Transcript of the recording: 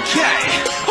okay.